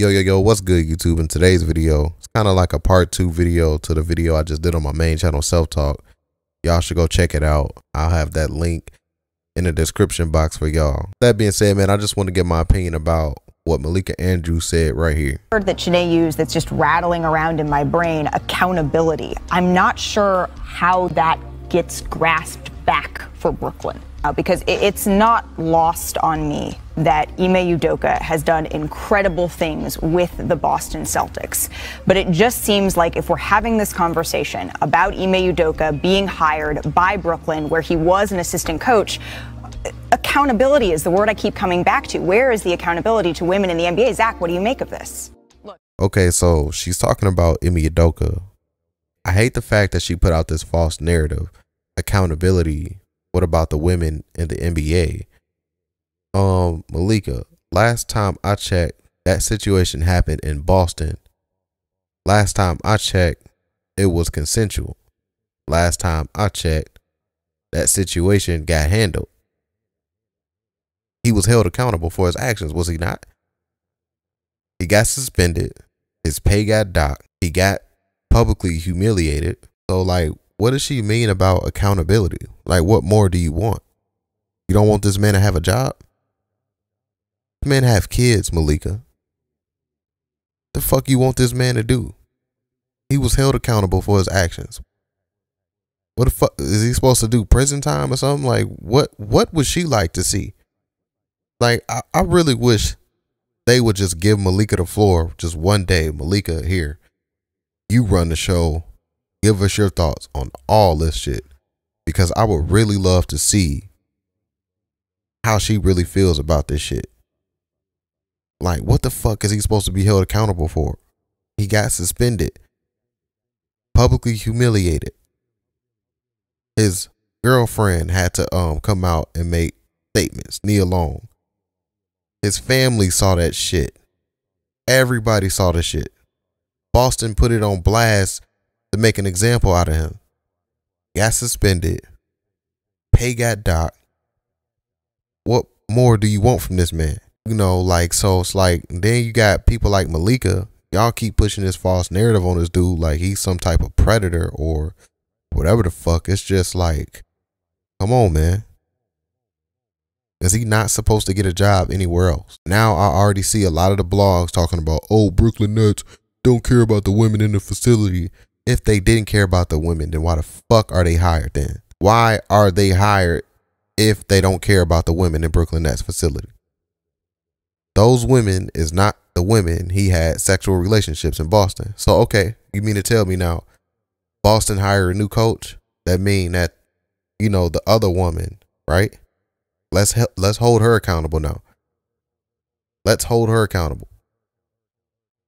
Yo, yo, yo, what's good, YouTube? In today's video, it's kind of like a part two video to the video I just did on my main channel, Self Talk. Y'all should go check it out. I'll have that link in the description box for y'all. That being said, man, I just want to get my opinion about what Malika Andrews said right here. word that Chiney used that's just rattling around in my brain accountability. I'm not sure how that gets grasped back for Brooklyn uh, because it, it's not lost on me that Ime Udoka has done incredible things with the Boston Celtics. But it just seems like if we're having this conversation about Ime Udoka being hired by Brooklyn, where he was an assistant coach, accountability is the word I keep coming back to. Where is the accountability to women in the NBA? Zach, what do you make of this? Okay, so she's talking about Ime Udoka. I hate the fact that she put out this false narrative. Accountability. What about the women in the NBA? Um, Malika, last time I checked, that situation happened in Boston. Last time I checked, it was consensual. Last time I checked, that situation got handled. He was held accountable for his actions, was he not? He got suspended. His pay got docked. He got publicly humiliated. So, like, what does she mean about accountability? Like, what more do you want? You don't want this man to have a job? Man have kids, Malika. The fuck you want this man to do? He was held accountable for his actions. What the fuck is he supposed to do? Prison time or something? Like what what would she like to see? Like I, I really wish they would just give Malika the floor just one day. Malika, here. You run the show. Give us your thoughts on all this shit. Because I would really love to see how she really feels about this shit. Like, what the fuck is he supposed to be held accountable for? He got suspended, publicly humiliated. His girlfriend had to um come out and make statements, Nia Long. His family saw that shit. Everybody saw the shit. Boston put it on blast to make an example out of him. Got suspended. Pay got docked. What more do you want from this man? You know, like so it's like then you got people like Malika. Y'all keep pushing this false narrative on this dude like he's some type of predator or whatever the fuck. It's just like, come on, man. Is he not supposed to get a job anywhere else? Now I already see a lot of the blogs talking about, oh, Brooklyn Nets don't care about the women in the facility. If they didn't care about the women, then why the fuck are they hired then? Why are they hired if they don't care about the women in Brooklyn Nets facility? Those women is not the women he had sexual relationships in Boston. So okay, you mean to tell me now Boston hired a new coach? That mean that you know the other woman, right? Let's let's hold her accountable now. Let's hold her accountable.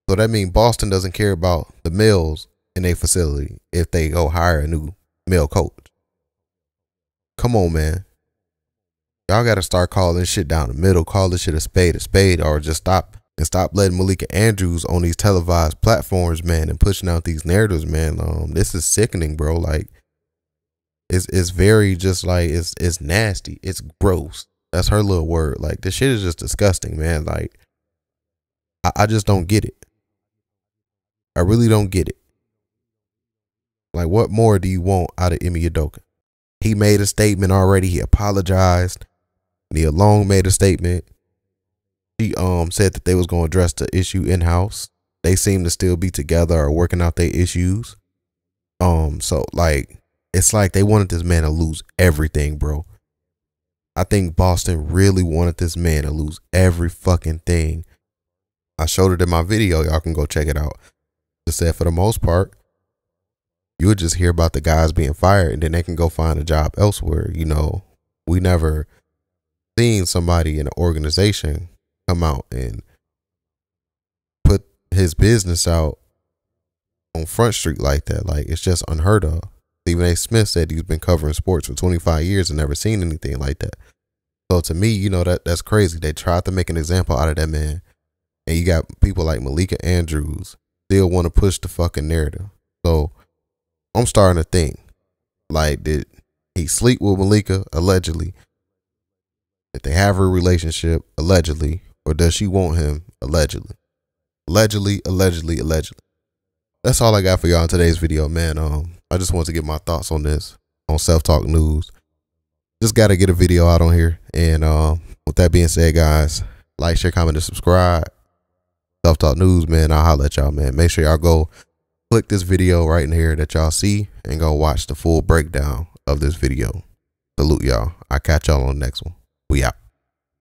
So that means Boston doesn't care about the males in a facility if they go hire a new male coach. Come on, man. Y'all got to start calling shit down the middle. Call this shit a spade a spade, or just stop and stop letting Malika Andrews on these televised platforms, man, and pushing out these narratives, man. Um, this is sickening, bro. Like, it's it's very just like it's it's nasty. It's gross. That's her little word. Like, this shit is just disgusting, man. Like, I, I just don't get it. I really don't get it. Like, what more do you want out of Ime Udoka? He made a statement already. He apologized. Nia Long made a statement. She um said that they was going to address the issue in house. They seem to still be together or working out their issues. Um, so like it's like they wanted this man to lose everything, bro. I think Boston really wanted this man to lose every fucking thing. I showed it in my video. Y'all can go check it out. Just said for the most part, you would just hear about the guys being fired and then they can go find a job elsewhere. You know, we never seen somebody in an organization come out and put his business out on Front Street like that. Like it's just unheard of. Stephen A. Smith said he's been covering sports for 25 years and never seen anything like that. So to me, you know that that's crazy. They tried to make an example out of that man, and you got people like Malika Andrews still want to push the fucking narrative. So I'm starting to think, like, did he sleep with Malika allegedly? Did they have a relationship allegedly, or does she want him allegedly? Allegedly, allegedly, allegedly. That's all I got for y'all in today's video, man. Um, I just wanted to get my thoughts on this on Self Talk News. Just got to get a video out on here. And um, with that being said, guys, like, share, comment, and subscribe. Self Talk News, man. I'll holler at y'all, man. Make sure y'all go click this video right in here that y'all see and go watch the full breakdown of this video. Salute y'all. I catch y'all on the next one. We out.